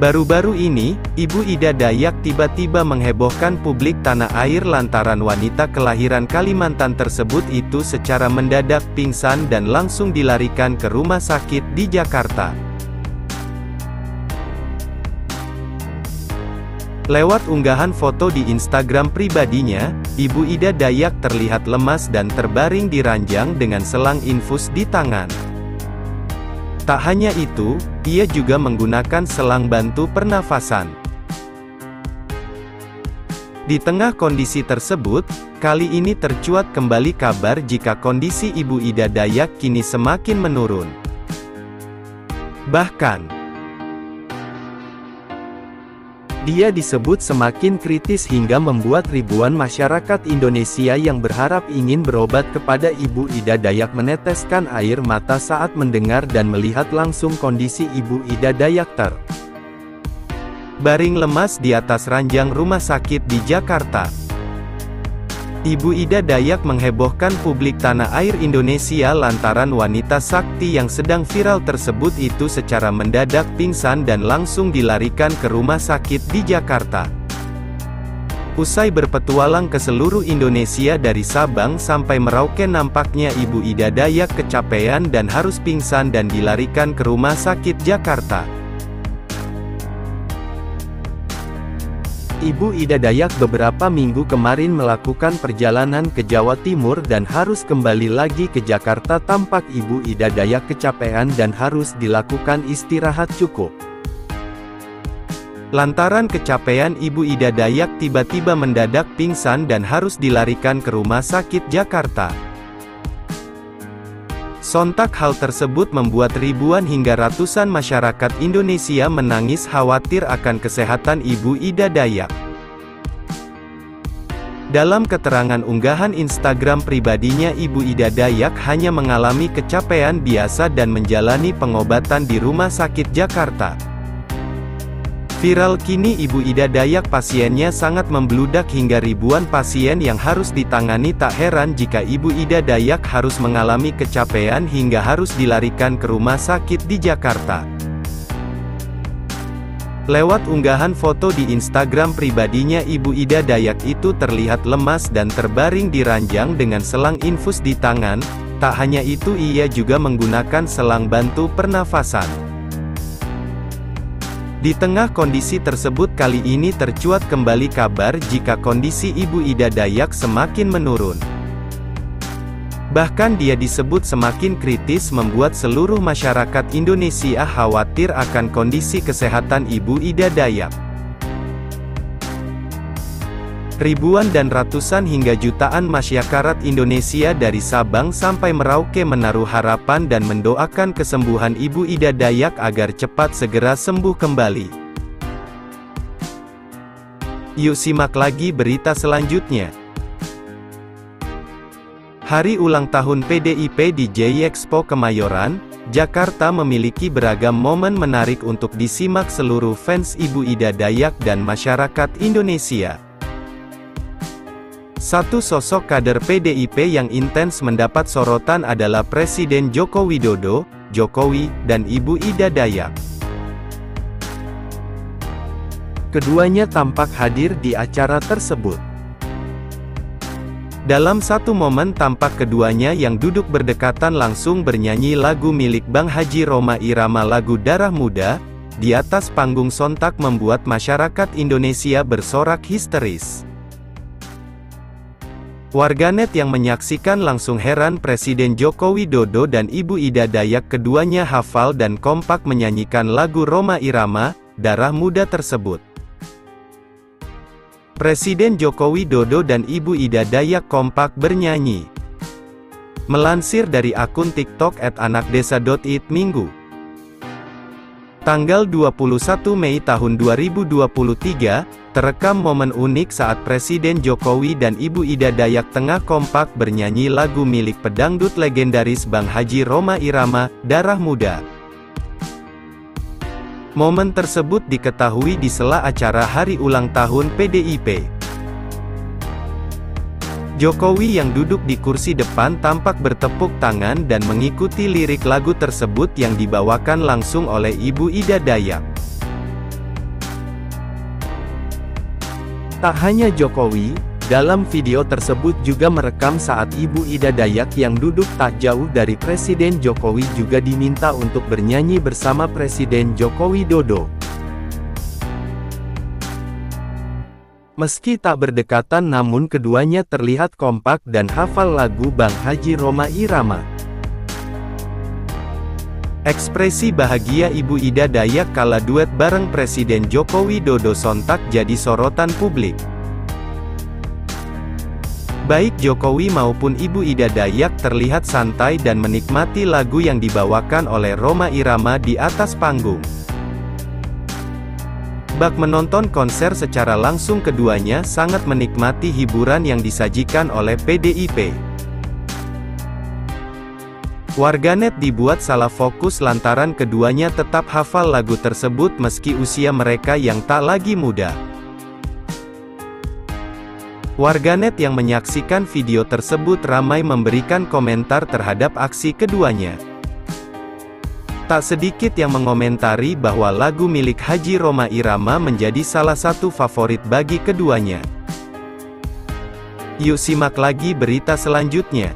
Baru-baru ini, Ibu Ida Dayak tiba-tiba menghebohkan publik tanah air lantaran wanita kelahiran Kalimantan tersebut itu secara mendadak pingsan dan langsung dilarikan ke rumah sakit di Jakarta. Lewat unggahan foto di Instagram pribadinya, Ibu Ida Dayak terlihat lemas dan terbaring di ranjang dengan selang infus di tangan. Tak hanya itu, ia juga menggunakan selang bantu pernafasan. Di tengah kondisi tersebut, kali ini tercuat kembali kabar jika kondisi Ibu Ida Dayak kini semakin menurun. Bahkan, Dia disebut semakin kritis hingga membuat ribuan masyarakat Indonesia yang berharap ingin berobat kepada Ibu Ida Dayak meneteskan air mata saat mendengar dan melihat langsung kondisi Ibu Ida Dayak ter. Baring lemas di atas ranjang rumah sakit di Jakarta. Ibu Ida Dayak menghebohkan publik tanah air Indonesia lantaran wanita sakti yang sedang viral tersebut itu secara mendadak pingsan dan langsung dilarikan ke rumah sakit di Jakarta. Usai berpetualang ke seluruh Indonesia dari Sabang sampai Merauke nampaknya Ibu Ida Dayak kecapean dan harus pingsan dan dilarikan ke rumah sakit Jakarta. Ibu Ida Dayak beberapa minggu kemarin melakukan perjalanan ke Jawa Timur dan harus kembali lagi ke Jakarta tampak Ibu Ida Dayak kecapean dan harus dilakukan istirahat cukup. Lantaran kecapean Ibu Ida Dayak tiba-tiba mendadak pingsan dan harus dilarikan ke rumah sakit Jakarta. Sontak hal tersebut membuat ribuan hingga ratusan masyarakat Indonesia menangis khawatir akan kesehatan Ibu Ida Dayak. Dalam keterangan unggahan Instagram pribadinya Ibu Ida Dayak hanya mengalami kecapean biasa dan menjalani pengobatan di Rumah Sakit Jakarta. Viral kini Ibu Ida Dayak pasiennya sangat membludak hingga ribuan pasien yang harus ditangani tak heran jika Ibu Ida Dayak harus mengalami kecapean hingga harus dilarikan ke rumah sakit di Jakarta. Lewat unggahan foto di Instagram pribadinya Ibu Ida Dayak itu terlihat lemas dan terbaring di ranjang dengan selang infus di tangan, tak hanya itu ia juga menggunakan selang bantu pernafasan. Di tengah kondisi tersebut kali ini tercuat kembali kabar jika kondisi Ibu Ida Dayak semakin menurun. Bahkan dia disebut semakin kritis membuat seluruh masyarakat Indonesia khawatir akan kondisi kesehatan Ibu Ida Dayak. Ribuan dan ratusan hingga jutaan masyarakat Indonesia dari Sabang sampai Merauke menaruh harapan dan mendoakan kesembuhan Ibu Ida Dayak agar cepat segera sembuh kembali. Yuk simak lagi berita selanjutnya. Hari ulang tahun PDIP di J Expo Kemayoran, Jakarta memiliki beragam momen menarik untuk disimak seluruh fans Ibu Ida Dayak dan masyarakat Indonesia. Satu sosok kader PDIP yang intens mendapat sorotan adalah Presiden Joko Widodo, Jokowi, dan Ibu Ida Dayak. Keduanya tampak hadir di acara tersebut. Dalam satu momen tampak keduanya yang duduk berdekatan langsung bernyanyi lagu milik Bang Haji Roma Irama lagu Darah Muda, di atas panggung sontak membuat masyarakat Indonesia bersorak histeris. Warganet yang menyaksikan langsung heran Presiden Joko Widodo dan Ibu Ida Dayak keduanya hafal dan kompak menyanyikan lagu Roma Irama, Darah Muda tersebut. Presiden Joko Widodo dan Ibu Ida Dayak kompak bernyanyi. Melansir dari akun TikTok @anakdesa.it Minggu Tanggal 21 Mei tahun 2023, terekam momen unik saat Presiden Jokowi dan Ibu Ida Dayak tengah kompak bernyanyi lagu milik pedangdut legendaris Bang Haji Roma Irama, Darah Muda. Momen tersebut diketahui di sela acara hari ulang tahun PDIP. Jokowi yang duduk di kursi depan tampak bertepuk tangan dan mengikuti lirik lagu tersebut yang dibawakan langsung oleh Ibu Ida Dayak. Tak hanya Jokowi, dalam video tersebut juga merekam saat Ibu Ida Dayak yang duduk tak jauh dari Presiden Jokowi juga diminta untuk bernyanyi bersama Presiden Jokowi Dodo. Meski tak berdekatan namun keduanya terlihat kompak dan hafal lagu Bang Haji Roma Irama. Ekspresi bahagia Ibu Ida Dayak kala duet bareng Presiden Joko Widodo sontak jadi sorotan publik. Baik Jokowi maupun Ibu Ida Dayak terlihat santai dan menikmati lagu yang dibawakan oleh Roma Irama di atas panggung. Bak menonton konser secara langsung keduanya sangat menikmati hiburan yang disajikan oleh PDIP. Warganet dibuat salah fokus lantaran keduanya tetap hafal lagu tersebut meski usia mereka yang tak lagi muda. Warganet yang menyaksikan video tersebut ramai memberikan komentar terhadap aksi keduanya. Tak sedikit yang mengomentari bahwa lagu milik Haji Roma Irama menjadi salah satu favorit bagi keduanya. Yuk simak lagi berita selanjutnya.